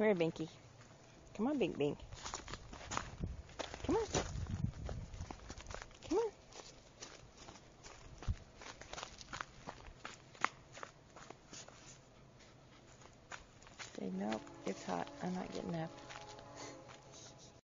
Come here, Binky. Come on, Bink Bink. Come on. Come on. Say, nope, it's hot. I'm not getting up.